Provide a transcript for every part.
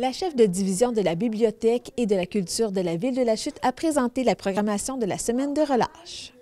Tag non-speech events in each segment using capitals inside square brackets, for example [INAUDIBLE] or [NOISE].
La chef de division de la bibliothèque et de la culture de la ville de La Chute a présenté la programmation de la semaine de relâche.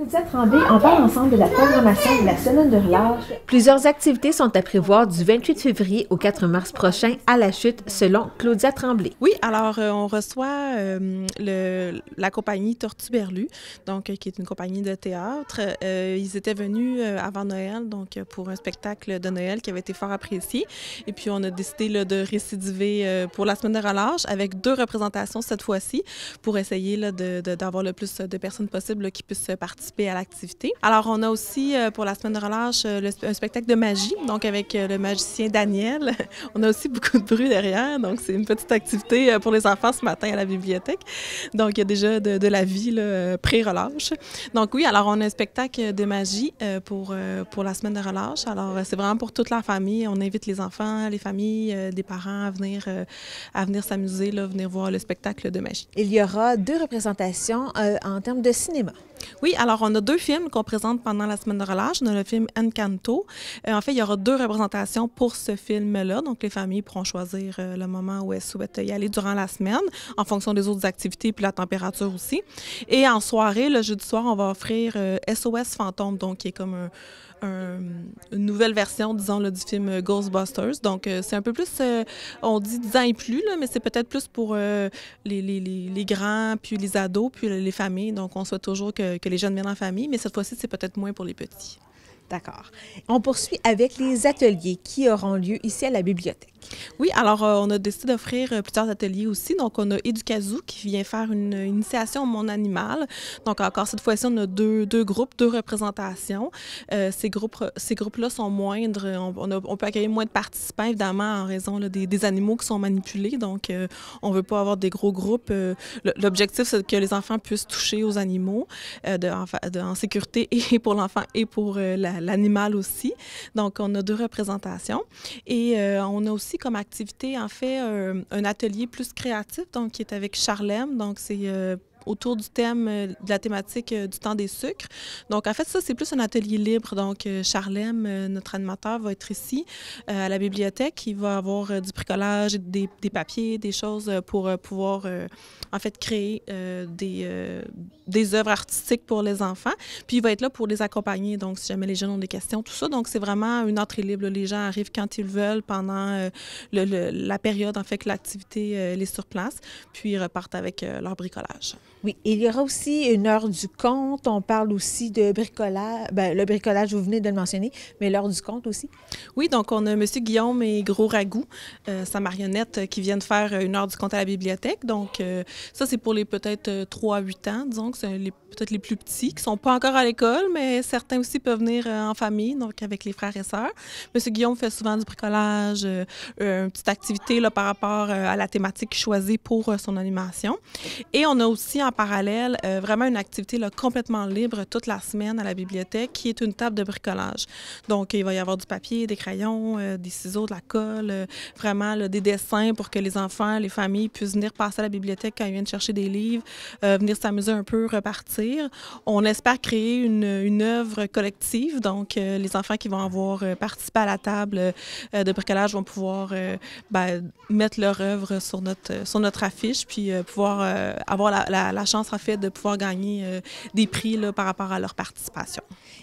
Claudia Tremblay en parle ensemble de la programmation de la semaine de relâche. Plusieurs activités sont à prévoir du 28 février au 4 mars prochain à la chute, selon Claudia Tremblay. Oui, alors euh, on reçoit euh, le, la compagnie Tortue Berlu, donc euh, qui est une compagnie de théâtre. Euh, ils étaient venus euh, avant Noël, donc pour un spectacle de Noël qui avait été fort apprécié. Et puis on a décidé là, de récidiver euh, pour la semaine de relâche avec deux représentations cette fois-ci pour essayer d'avoir le plus de personnes possible là, qui puissent participer à l'activité. Alors, on a aussi euh, pour la semaine de relâche euh, un spectacle de magie, donc avec euh, le magicien Daniel. [LAUGHS] on a aussi beaucoup de bruit derrière, donc c'est une petite activité pour les enfants ce matin à la bibliothèque. Donc, il y a déjà de, la vie pré-relâche. Donc, oui, alors on a un spectacle de magie pour, pour la semaine de relâche. Alors, c'est vraiment pour toute la famille. On invite les enfants, les familles, des parents à venir, à venir s'amuser, venir voir le spectacle de magie. Il y aura deux représentations en termes de cinéma. Oui, alors on a deux films qu'on présente pendant la semaine de relâche. On a le film Encanto. Euh, en fait, il y aura deux représentations pour ce film-là. Donc, les familles pourront choisir euh, le moment où elles souhaitent y aller durant la semaine, en fonction des autres activités puis la température aussi. Et en soirée, le jeudi soir, on va offrir euh, SOS Fantôme, donc qui est comme un- un- une nouvelle version, disons, du film Ghostbusters. Donc, euh, c'est un peu plus, euh, on dit 10 ans et plus, là, mais c'est peut-être plus pour euh, les grands, puis les ados, puis les familles. Donc, on souhaite toujours que, que les jeunes viennent en famille, mais cette fois-ci, c'est peut-être moins pour les petits. D'accord. On poursuit avec les ateliers qui auront lieu ici à la bibliothèque. Oui, alors euh, on a décidé d'offrir euh, plusieurs ateliers aussi. Donc, on a Educazou qui vient faire une initiation au monde animal. Donc, encore cette fois-ci, on a deux, deux groupes, deux représentations. Euh, ces groupes, ces groupes-là sont moindres. On, peut accueillir moins de participants, évidemment, en raison des, animaux qui sont manipulés. Donc, on ne veut pas avoir des gros groupes. L'objectif, c'est que les enfants puissent toucher aux animaux en, sécurité [LAUGHS] et pour l'enfant et pour la- l'animal aussi. Donc, on a deux représentations. Et on a aussi comme activité, en fait, un atelier plus créatif, donc qui est avec Charlem. Donc, c'est euh, autour du thème euh, de la thématique euh, du temps des sucres. Donc, en fait, ça, c'est plus un atelier libre. Donc, euh, Charlem, notre animateur, va être ici à la bibliothèque. Il va avoir du bricolage, des, papiers, des choses pour pouvoir, en fait, créer des, des œuvres artistiques pour les enfants. Puis, il va être là pour les accompagner. Donc, si jamais les jeunes ont des questions, tout ça. Donc, c'est vraiment une entrée libre. Les gens arrivent quand ils veulent pendant la période, en fait, que l'activité est sur place. Puis, ils repartent avec leur bricolage. Oui, il y aura aussi une heure du conte. On parle aussi de bricolage. Ben, le bricolage, vous venez de le mentionner, mais l'heure du conte aussi. Oui, donc on a M. Guillaume et Gros Ragout, euh, sa marionnette, euh, qui viennent faire euh, une heure du compte à la bibliothèque. Donc, ça, c'est pour les peut-être euh, 3 à 8 ans, disons que c'est peut-être les plus petits, qui sont pas encore à l'école, mais certains aussi peuvent venir en famille, donc avec les frères et sœurs. M. Guillaume fait souvent du bricolage, une petite activité par rapport à la thématique choisie pour son animation. Et on a aussi en parallèle euh, vraiment une activité là, complètement libre toute la semaine à la bibliothèque, qui est une table de bricolage. Donc, il va y avoir du papier, des crayons, euh, des ciseaux, de la colle, euh, vraiment des dessins pour que les enfants, les familles puissent venir passer à la bibliothèque quand ils viennent chercher des livres, venir s'amuser un peu, repartir. On espère créer une, une œuvre collective. Donc, les enfants qui vont avoir participé à la table de bricolage vont pouvoir ben, mettre leur œuvre sur notre, sur notre affiche, puis pouvoir avoir la chance, en fait, de pouvoir gagner euh, des prix là, par rapport à leur participation.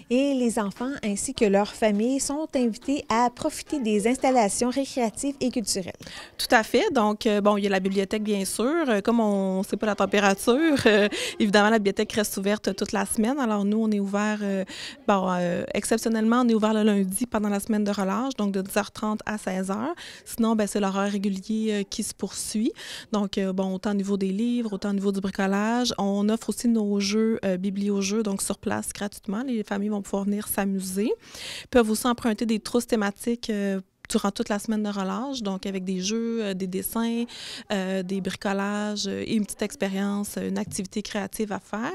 Et les enfants ainsi que leurs familles sont invités à profiter des installations récréatives et culturelles. Tout à fait. Donc, euh, bon, il y a la bibliothèque, bien sûr. Euh, comme on ne sait pas la température, euh, évidemment, la bibliothèque reste ouverte toute la semaine. Alors, nous, on est ouvert, euh, bon, euh, exceptionnellement, on est ouvert le lundi pendant la semaine de relâche, donc de 10h30 à 16h. Sinon, ben, c'est l'horaire régulier qui se poursuit. Donc, bon, autant au niveau des livres, autant au niveau du bricolage. On offre aussi nos jeux, euh, bibliojeux, donc sur place gratuitement. Les familles vont pouvoir venir s'amuser. Ils peuvent aussi emprunter des trousses thématiques. Euh, durant toute la semaine de relâche, donc avec des jeux, des dessins, des bricolages et une petite expérience, une activité créative à faire.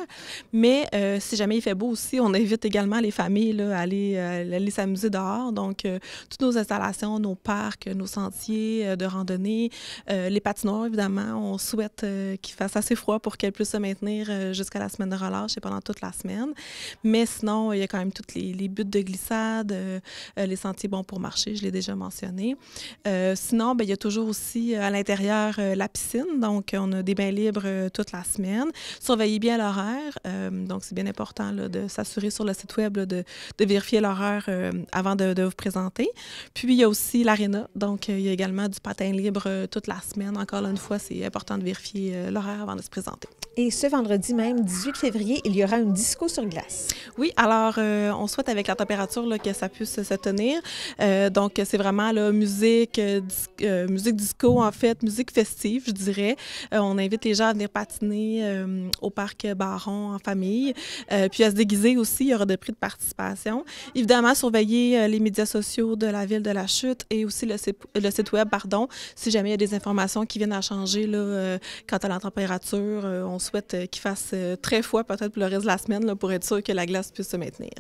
Mais si jamais il fait beau aussi, on invite également les familles là, à aller, aller s'amuser dehors. Donc, toutes nos installations, nos parcs, nos sentiers de randonnée, les patinoires, évidemment, on souhaite qu'il fasse assez froid pour qu'elles puissent se maintenir jusqu'à la semaine de relâche et pendant toute la semaine. Mais sinon, il y a quand même toutes les, les buts de glissade, les sentiers bons pour marcher, je l'ai déjà mentionné. Euh, sinon, ben, il y a toujours aussi à l'intérieur la piscine. Donc, on a des bains libres toute la semaine. Surveillez bien l'horaire. donc, c'est bien important de s'assurer sur le site web de, vérifier l'horaire avant de, de, vous présenter. Puis, il y a aussi l'aréna. Donc, il y a également du patin libre toute la semaine. Encore une fois, c'est important de vérifier l'horaire avant de se présenter. Et ce vendredi même, 18 février, il y aura une disco sur glace. Oui, alors euh, on souhaite avec la température que ça puisse se tenir. Euh, donc c'est vraiment la musique, euh, musique disco en fait, musique festive, je dirais. on invite les gens à venir patiner au parc Baron en famille, puis à se déguiser aussi. Il y aura des prix de participation. Évidemment, surveiller les médias sociaux de la ville de la Chute et aussi le, site web, pardon, si jamais il y a des informations qui viennent à changer quant à la température. on souhaite qu'il fasse très froid peut-être pour le reste de la semaine là, pour être sûr que la glace puisse se maintenir.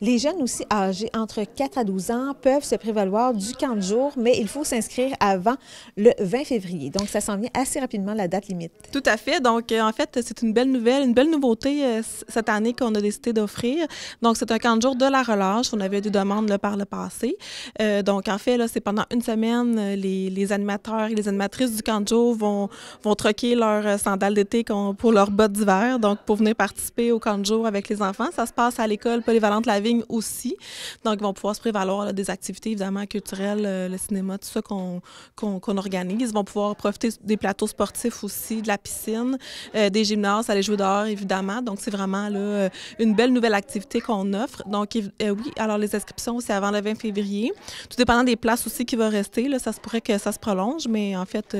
Les jeunes aussi âgés entre 4 à 12 ans peuvent se prévaloir du camp de jour, mais il faut s'inscrire avant le 20 février. Donc, ça s'en vient assez rapidement, la date limite. Tout à fait. Donc, euh, en fait, c'est une belle nouvelle, une belle nouveauté euh, cette année qu'on a décidé d'offrir. Donc, c'est un camp de jour de la relâche. On avait des demandes là, par le passé. Euh, donc, en fait, c'est pendant une semaine, les, les, animateurs et les animatrices du camp de jour vont, vont troquer leurs sandales d'été pour leurs bottes d'hiver, donc pour venir participer au camp de jour avec les enfants. Ça se passe à l'école polyvalente La Vigne aussi. Donc, ils vont pouvoir se prévaloir des activités, évidemment, culturelles, euh, le cinéma, tout ça qu'on organise. Ils vont pouvoir profiter des plateaux sportifs aussi, de la piscine, euh, des gymnases, aller jouer dehors, évidemment. Donc, c'est vraiment là, euh, une belle nouvelle activité qu'on offre. Donc, oui, alors les inscriptions, c'est avant le 20 février. Tout dépendant des places aussi qui vont rester, là, ça se pourrait que ça se prolonge, mais en fait,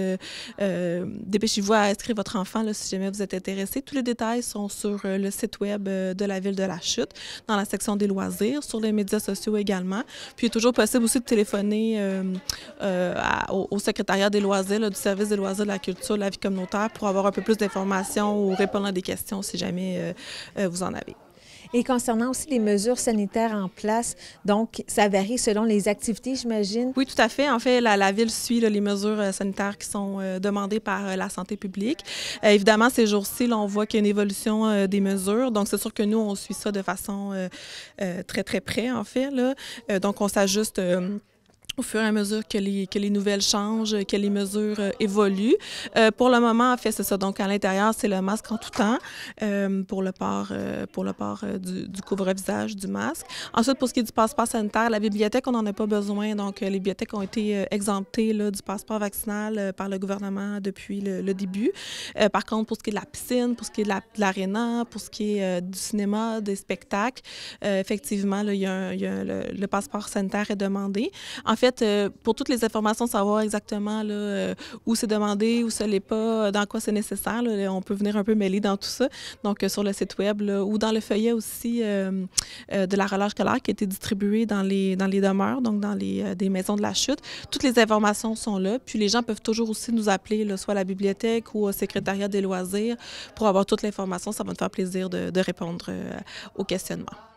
dépêchez-vous à inscrire votre enfant là, si jamais vous êtes Tous les détails sont sur le site web de la ville de la Chute, dans la section des loisirs, sur les médias sociaux également. Puis il est toujours possible aussi de téléphoner euh, euh, au, secrétariat des loisirs, du service des loisirs de la culture, de la vie communautaire, pour avoir un peu plus d'informations ou répondre à des questions si jamais euh, vous en avez. Et concernant aussi les mesures sanitaires en place, donc ça varie selon les activités, j'imagine? Oui, tout à fait. En fait, la, ville suit les mesures euh, sanitaires qui sont euh, demandées par euh, la santé publique. évidemment, ces jours-ci, on voit qu'il y a une évolution des mesures. Donc, c'est sûr que nous, on suit ça de façon très, très près, en fait. Là. donc, on s'ajuste au fur et à mesure que les, que les nouvelles changent, que les mesures euh, évoluent. Euh, pour le moment, en fait, c'est ça. Donc, à l'intérieur, c'est le masque en tout temps euh, pour le port, pour le port du, du couvre-visage du masque. Ensuite, pour ce qui est du passeport sanitaire, la bibliothèque, on n'en a pas besoin. Donc, les bibliothèques ont été exemptées là, du passeport vaccinal par le gouvernement depuis le, début. par contre, pour ce qui est de la piscine, pour ce qui est de l'aréna, pour ce qui est du cinéma, des spectacles, effectivement, là, il y a, il y a le, le passeport sanitaire est demandé. Fait, euh, pour toutes les informations, savoir exactement euh, où c'est demandé, où ce n'est pas, dans quoi c'est nécessaire, on peut venir un peu mêler dans tout ça. Donc, euh, sur le site web ou dans le feuillet aussi de la relâche scolaire qui a été distribué dans les, dans les demeures, donc dans les des maisons de la chute. Toutes les informations sont là. Puis les gens peuvent toujours aussi nous appeler, soit à la bibliothèque ou au secrétariat des loisirs pour avoir toute l'information. Ça va nous faire plaisir de répondre aux questionnements.